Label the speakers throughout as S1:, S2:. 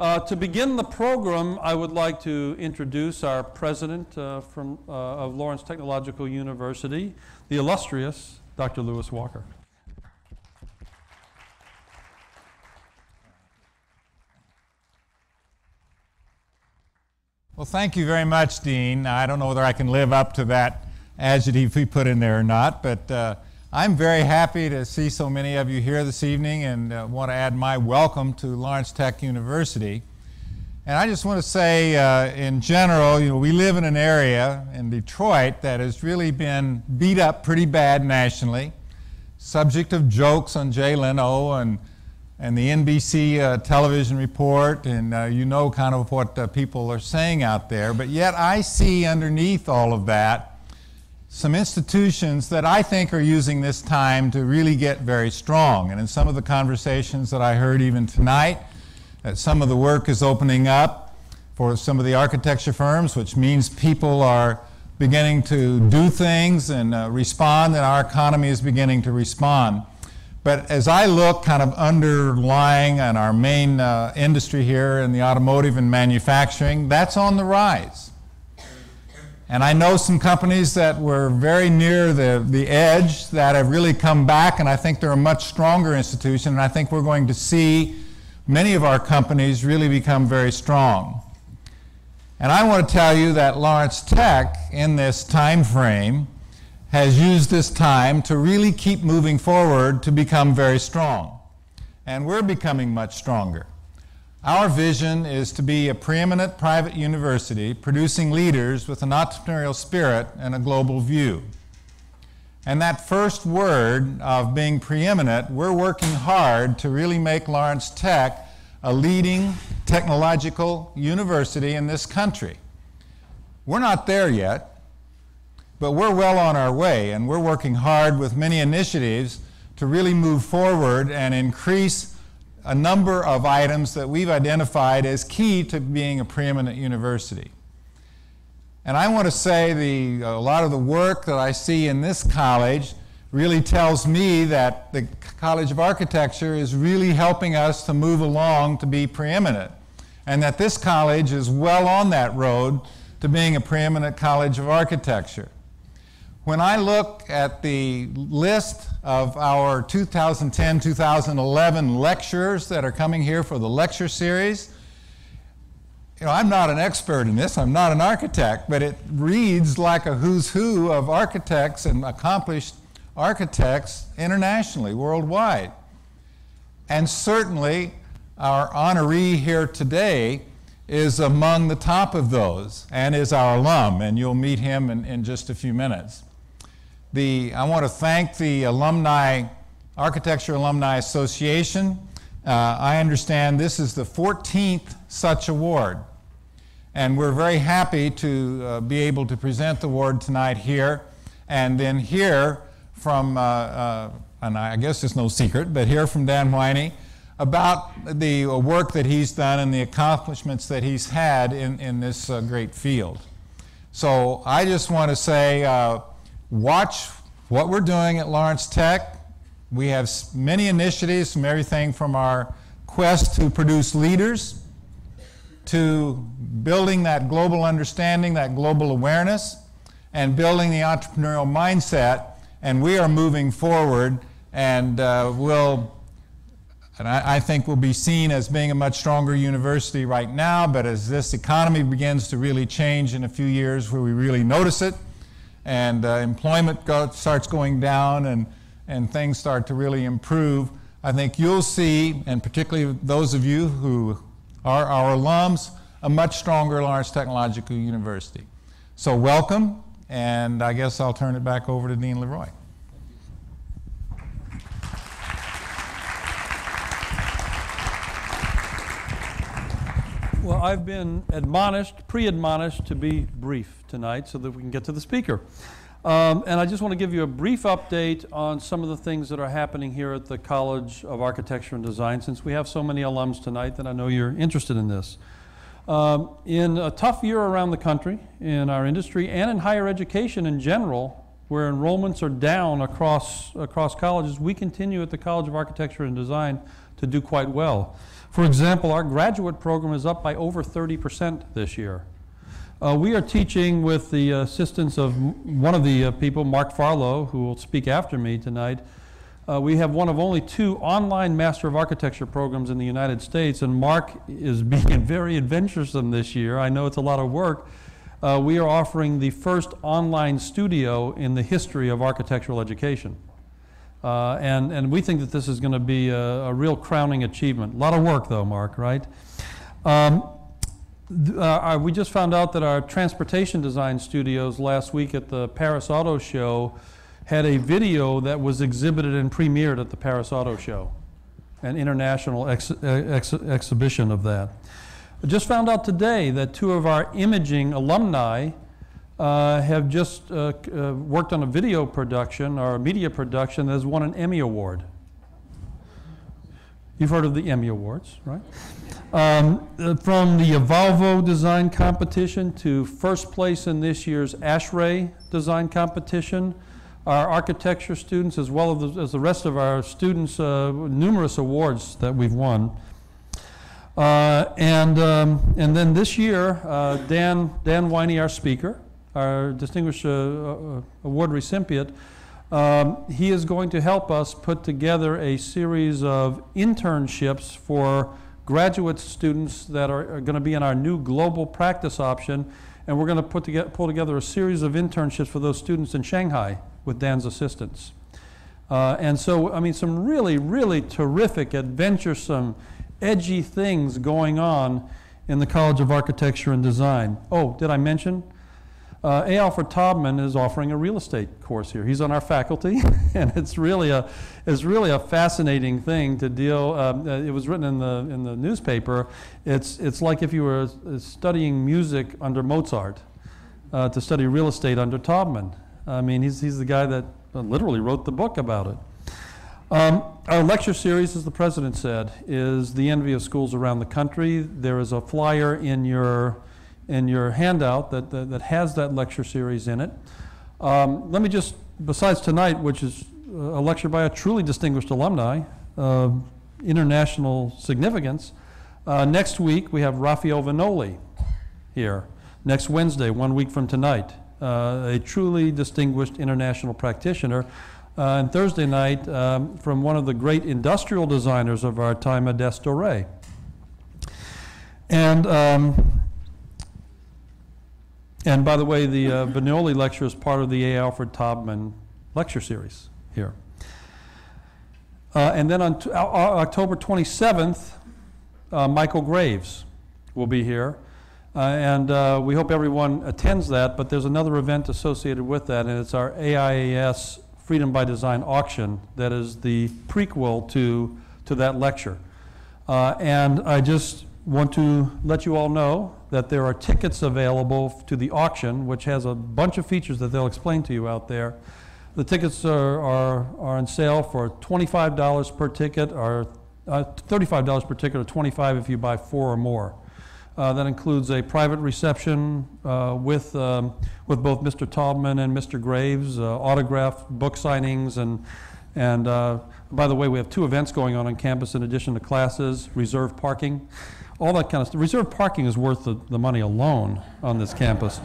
S1: Uh, to begin the program, I would like to introduce our president uh, from, uh, of Lawrence Technological University, the illustrious Dr. Lewis Walker.
S2: Well, thank you very much, Dean. I don't know whether I can live up to that adjective we put in there or not, but uh, I'm very happy to see so many of you here this evening and uh, want to add my welcome to Lawrence Tech University. And I just want to say, uh, in general, you know, we live in an area in Detroit that has really been beat up pretty bad nationally, subject of jokes on Jay Leno and and the NBC uh, television report, and uh, you know kind of what uh, people are saying out there. But yet, I see underneath all of that some institutions that I think are using this time to really get very strong. And in some of the conversations that I heard even tonight, that some of the work is opening up for some of the architecture firms, which means people are beginning to do things and uh, respond, and our economy is beginning to respond. But as I look kind of underlying on our main uh, industry here in the automotive and manufacturing, that's on the rise. And I know some companies that were very near the, the edge that have really come back, and I think they're a much stronger institution, and I think we're going to see many of our companies really become very strong. And I want to tell you that Lawrence Tech, in this time frame, has used this time to really keep moving forward to become very strong. And we're becoming much stronger. Our vision is to be a preeminent private university producing leaders with an entrepreneurial spirit and a global view. And that first word of being preeminent, we're working hard to really make Lawrence Tech a leading technological university in this country. We're not there yet, but we're well on our way, and we're working hard with many initiatives to really move forward and increase a number of items that we've identified as key to being a preeminent university. And I want to say the, a lot of the work that I see in this college really tells me that the College of Architecture is really helping us to move along to be preeminent. And that this college is well on that road to being a preeminent College of Architecture. When I look at the list of our 2010 2011 lecturers that are coming here for the lecture series, you know, I'm not an expert in this, I'm not an architect, but it reads like a who's who of architects and accomplished architects internationally, worldwide. And certainly, our honoree here today is among the top of those and is our alum, and you'll meet him in, in just a few minutes. The, I want to thank the Alumni, Architecture Alumni Association. Uh, I understand this is the 14th such award. And we're very happy to uh, be able to present the award tonight here. And then hear from, uh, uh and I guess it's no secret, but hear from Dan Winey about the work that he's done and the accomplishments that he's had in, in this uh, great field. So I just want to say, uh, watch what we're doing at Lawrence Tech. We have many initiatives from everything from our quest to produce leaders to building that global understanding, that global awareness, and building the entrepreneurial mindset. And we are moving forward and uh, will, and I, I think will be seen as being a much stronger university right now, but as this economy begins to really change in a few years where we really notice it, and uh, employment go, starts going down and, and things start to really improve, I think you'll see, and particularly those of you who are our alums, a much stronger Lawrence Technological University. So welcome, and I guess I'll turn it back over to Dean Leroy.
S1: Well, I've been admonished, pre admonished, to be brief tonight so that we can get to the speaker. Um, and I just want to give you a brief update on some of the things that are happening here at the College of Architecture and Design, since we have so many alums tonight that I know you're interested in this. Um, in a tough year around the country, in our industry, and in higher education in general, where enrollments are down across, across colleges, we continue at the College of Architecture and Design to do quite well. For example, our graduate program is up by over 30% this year. Uh, we are teaching with the assistance of one of the uh, people, Mark Farlow, who will speak after me tonight. Uh, we have one of only two online Master of Architecture programs in the United States, and Mark is being very adventuresome this year. I know it's a lot of work. Uh, we are offering the first online studio in the history of architectural education. Uh, and, and we think that this is going to be a, a real crowning achievement. A lot of work, though, Mark, right? Um, uh, we just found out that our transportation design studios last week at the Paris Auto Show had a video that was exhibited and premiered at the Paris Auto Show, an international ex- ex- exhibition of that. I just found out today that two of our imaging alumni uh, have just uh, uh, worked on a video production or a media production that has won an Emmy Award. You've heard of the Emmy Awards, right? Um, uh, from the eVolo design competition to first place in this year's ASHRAE design competition, our architecture students, as well as the, as the rest of our students, uh, numerous awards that we've won. Uh, and, um, and then this year, uh, Dan, Dan Winey, our speaker, our distinguished uh, uh, award recipient, um, he is going to help us put together a series of internships for graduate students that are, are going to be in our new global practice option. And we're going to put together, pull together a series of internships for those students in Shanghai with Dan's assistance. Uh, and so, I mean, some really, really terrific, adventuresome, edgy things going on in the College of Architecture and Design. Oh, did I mention? Uh, A. Alfred Taubman is offering a real estate course here. He's on our faculty, and it's really a it's really a fascinating thing to deal. Um, uh, it was written in the in the newspaper. It's it's like if you were uh, studying music under Mozart, uh, to study real estate under Taubman. I mean, he's he's the guy that uh, literally wrote the book about it. Um, our lecture series, as the president said, is the envy of schools around the country. There is a flyer in your in your handout that, that, that has that lecture series in it. Um, let me just, besides tonight, which is a lecture by a truly distinguished alumni of international significance, uh, next week we have Rafael Viñoly here. Next Wednesday, one week from tonight, uh, a truly distinguished international practitioner. Uh, and Thursday night, um, from one of the great industrial designers of our time, Adeste Doré. And um, and by the way, the uh, Viñoly lecture is part of the A. Alfred Taubman lecture series here. Uh, and then on t- uh, October 27th, uh, Michael Graves will be here. Uh, and uh, we hope everyone attends that, but there's another event associated with that, and it's our AIAS Freedom by Design auction that is the prequel to, to that lecture. Uh, and I just want to let you all know that there are tickets available to the auction, which has a bunch of features that they'll explain to you out there. The tickets are, are, are on sale for $25 per ticket, or uh, $35 per ticket, or 25 if you buy four or more. Uh, that includes a private reception uh, with, um, with both Mr. Taubman and Mr. Graves, uh, autograph book signings, and, and uh, by the way, we have two events going on on campus in addition to classes, reserve parking all that kind of stuff. Reserve parking is worth the, the money alone on this campus.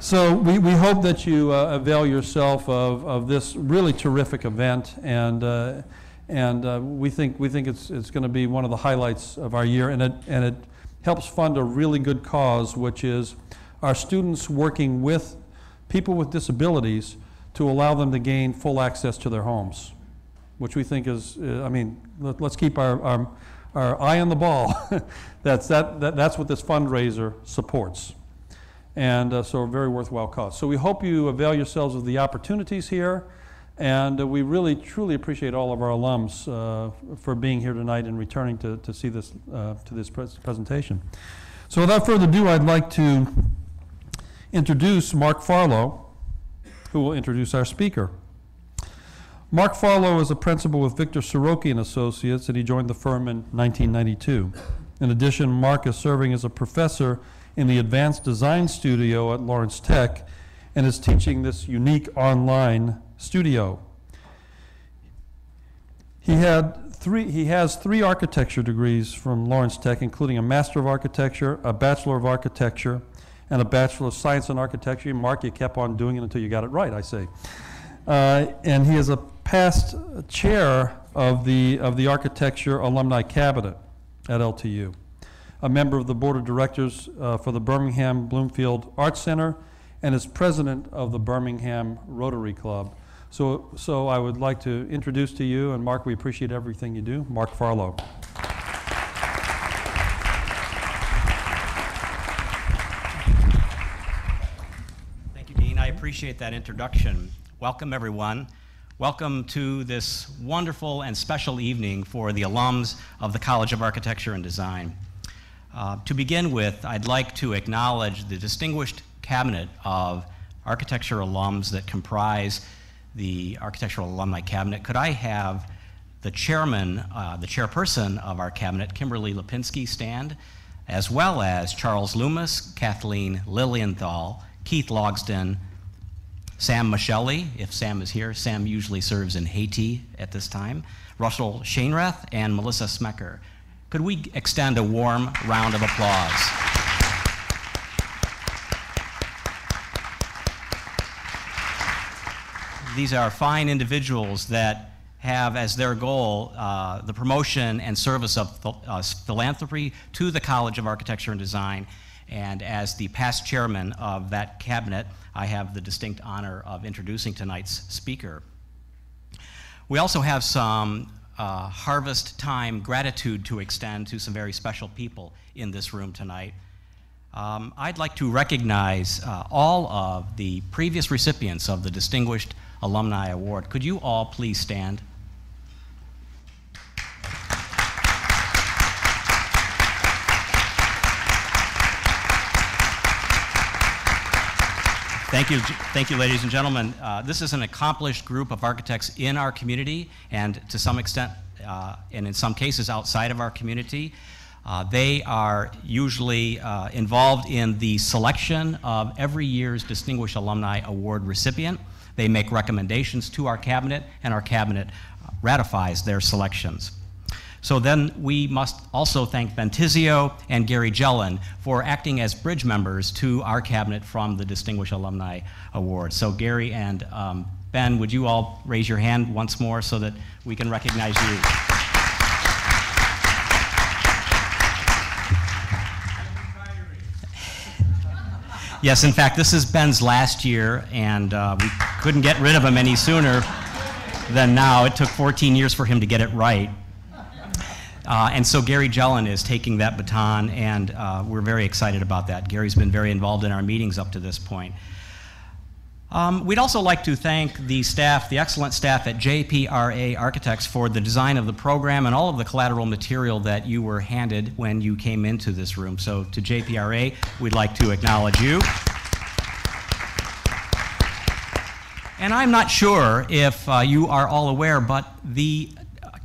S1: So we, we hope that you uh, avail yourself of, of this really terrific event, and, uh, and uh, we think, we think it's, it's going to be one of the highlights of our year, and it, and it helps fund a really good cause, which is our students working with people with disabilities to allow them to gain full access to their homes, which we think is, uh, I mean, let, us keep our, our our eye on the ball. that's, that, that, that's what this fundraiser supports. And uh, so a very worthwhile cause. So we hope you avail yourselves of the opportunities here. And uh, we really, truly appreciate all of our alums uh, for being here tonight and returning to, to see this, uh, to this pres- presentation. So without further ado, I'd like to introduce Mark Farlow, who will introduce our speaker. Mark Farlow is a principal with Victor Saroki and Associates, and he joined the firm in 1992. In addition, Mark is serving as a professor in the Advanced Design Studio at Lawrence Tech, and is teaching this unique online studio. He had three, he has three architecture degrees from Lawrence Tech, including a Master of Architecture, a Bachelor of Architecture, and a Bachelor of Science in Architecture. Mark, you kept on doing it until you got it right, I say. Uh, and he is a past chair of the, of the Architecture Alumni Cabinet at LTU, a member of the Board of Directors uh, for the Birmingham Bloomfield Arts Center, and is president of the Birmingham Rotary Club. So, so I would like to introduce to you, and Mark, we appreciate everything you do, Mark Farlow.
S3: Thank you, Dean. I appreciate that introduction. Welcome, everyone. Welcome to this wonderful and special evening for the alums of the College of Architecture and Design. Uh, to begin with, I'd like to acknowledge the distinguished cabinet of architecture alums that comprise the Architectural Alumni Cabinet. Could I have the chairman, uh, the chairperson of our cabinet, Kimberly Lipinski, stand, as well as Charles Loomis, Kathleen Lilienthal, Keith Logsden, Sam Michelli, if Sam is here. Sam usually serves in Haiti at this time. Russell Shainrath and Melissa Smecker. Could we extend a warm round of applause? These are fine individuals that have as their goal uh, the promotion and service of uh, philanthropy to the College of Architecture and Design. And as the past chairman of that cabinet, I have the distinct honor of introducing tonight's speaker. We also have some uh, harvest time gratitude to extend to some very special people in this room tonight. Um, I'd like to recognize uh, all of the previous recipients of the Distinguished Alumni Award. Could you all please stand? Thank you, thank you, ladies and gentlemen. Uh, this is an accomplished group of architects in our community, and to some extent, uh, and in some cases outside of our community. Uh, they are usually uh, involved in the selection of every year's Distinguished Alumni Award recipient. They make recommendations to our cabinet, and our cabinet ratifies their selections. So then we must also thank Bentizio and Gary Jellin for acting as bridge members to our cabinet from the Distinguished Alumni Award. So Gary and um, Ben, would you all raise your hand once more so that we can recognize you? Yes, in fact, this is Ben's last year, and uh, we couldn't get rid of him any sooner than now. It took 14 years for him to get it right. Uh, and so Gary Jellin is taking that baton, and uh, we're very excited about that. Gary's been very involved in our meetings up to this point. Um, we'd also like to thank the staff, the excellent staff at JPRA Architects for the design of the program and all of the collateral material that you were handed when you came into this room. So to JPRA, we'd like to acknowledge you. And I'm not sure if uh, you are all aware, but the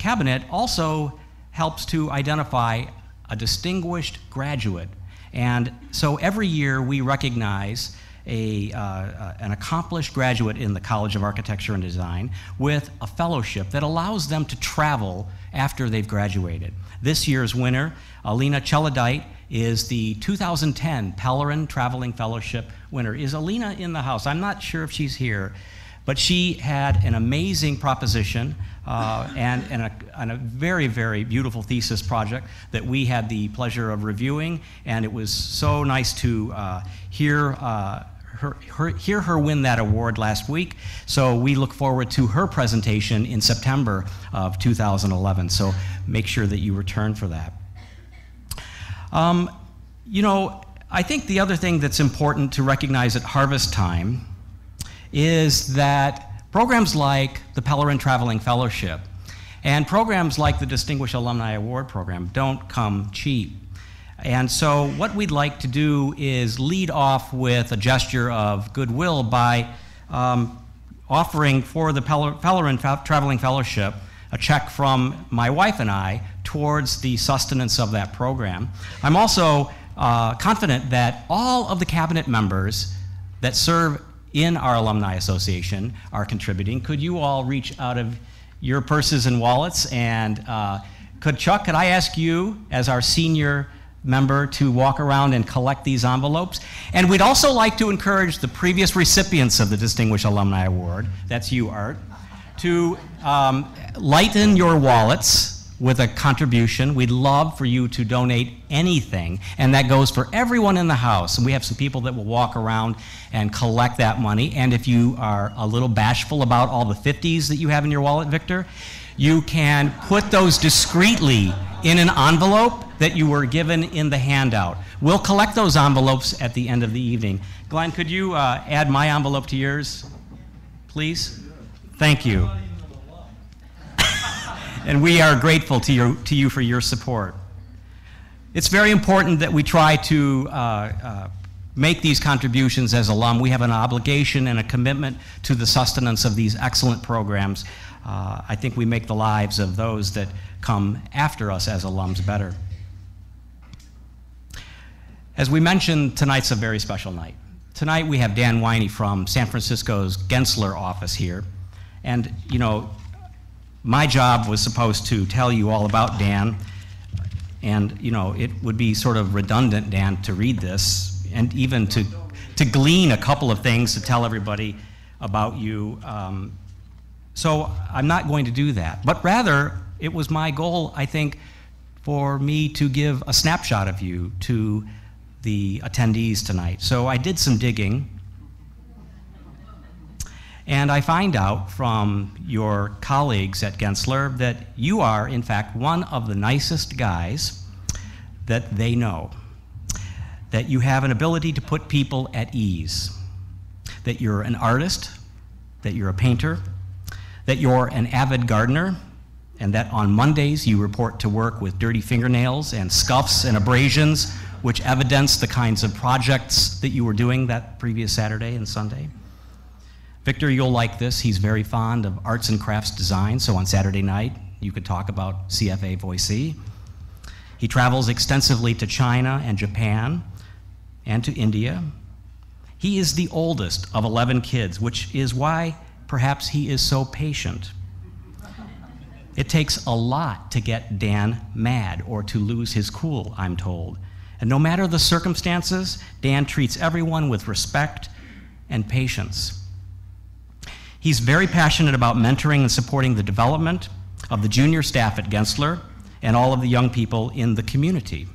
S3: cabinet also helps to identify a distinguished graduate. And so every year we recognize a, uh, an accomplished graduate in the College of Architecture and Design with a fellowship that allows them to travel after they've graduated. This year's winner, Alina Cheladite, is the 2010 Pellerin Traveling Fellowship winner. Is Alina in the house? I'm not sure if she's here, but she had an amazing proposition uh, and, and a, and, a, very, very beautiful thesis project that we had the pleasure of reviewing. And it was so nice to uh, hear, uh, her, her, hear her win that award last week. So we look forward to her presentation in September of 2011. So make sure that you return for that. Um, you know, I think the other thing that's important to recognize at harvest time is that Programs like the Pellerin Traveling Fellowship and programs like the Distinguished Alumni Award Program don't come cheap. And so, what we'd like to do is lead off with a gesture of goodwill by um, offering for the Pellerin Traveling Fellowship a check from my wife and I towards the sustenance of that program. I'm also uh, confident that all of the cabinet members that serve in our Alumni Association are contributing. Could you all reach out of your purses and wallets? And uh, could Chuck, could I ask you, as our senior member, to walk around and collect these envelopes? And we'd also like to encourage the previous recipients of the Distinguished Alumni Award, that's you, Art, to um, lighten your wallets with a contribution. We'd love for you to donate anything, and that goes for everyone in the house. And we have some people that will walk around and collect that money. And if you are a little bashful about all the 50s that you have in your wallet, Victor, you can put those discreetly in an envelope that you were given in the handout. We'll collect those envelopes at the end of the evening. Glenn, could you uh, add my envelope to yours, please? Thank you and we are grateful to you, to you for your support. It's very important that we try to uh, uh, make these contributions as alum. We have an obligation and a commitment to the sustenance of these excellent programs. Uh, I think we make the lives of those that come after us as alums better. As we mentioned, tonight's a very special night. Tonight we have Dan Winey from San Francisco's Gensler office here. And, you know, my job was supposed to tell you all about Dan, and you know it would be sort of redundant, Dan, to read this and even to to glean a couple of things to tell everybody about you. Um, so I'm not going to do that, but rather it was my goal, I think, for me to give a snapshot of you to the attendees tonight. So I did some digging and I find out from your colleagues at Gensler that you are, in fact, one of the nicest guys that they know. That you have an ability to put people at ease. That you're an artist, that you're a painter, that you're an avid gardener, and that on Mondays you report to work with dirty fingernails and scuffs and abrasions, which evidence the kinds of projects that you were doing that previous Saturday and Sunday. Victor, you'll like this. He's very fond of arts and crafts design, so on Saturday night, you could talk about CFA Voysey. He travels extensively to China and Japan and to India. He is the oldest of 11 kids, which is why perhaps he is so patient. It takes a lot to get Dan mad or to lose his cool, I'm told. And no matter the circumstances, Dan treats everyone with respect and patience. He's very passionate about mentoring and supporting the development of the junior staff at Gensler and all of the young people in the community.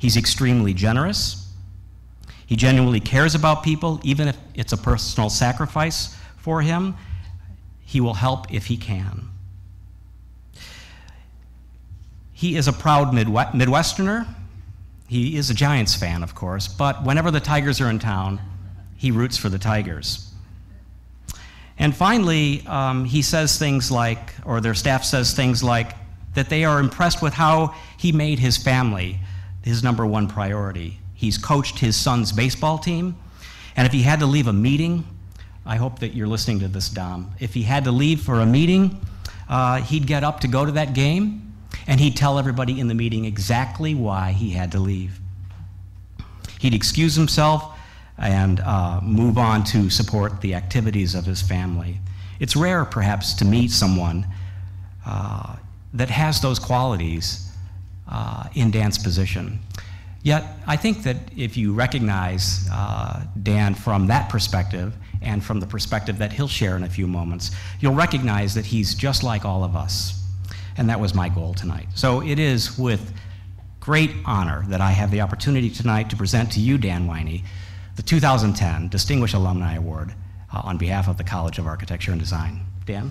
S3: He's extremely generous. He genuinely cares about people, even if it's a personal sacrifice for him. He will help if he can. He is a proud Midwesterner. He is a Giants fan, of course, but whenever the Tigers are in town, he roots for the Tigers. And finally, um, he says things like, or their staff says things like, that they are impressed with how he made his family his number one priority. He's coached his son's baseball team, and if he had to leave a meeting, I hope that you're listening to this, Dom. If he had to leave for a meeting, uh, he'd get up to go to that game, and he'd tell everybody in the meeting exactly why he had to leave. He'd excuse himself and uh, move on to support the activities of his family. It's rare, perhaps, to meet someone uh, that has those qualities uh, in Dan's position. Yet, I think that if you recognize uh, Dan from that perspective and from the perspective that he'll share in a few moments, you'll recognize that he's just like all of us. And that was my goal tonight. So it is with great honor that I have the opportunity tonight to present to you, Dan Winey, the 2010 Distinguished Alumni Award uh, on behalf of the College of Architecture and Design. Dan?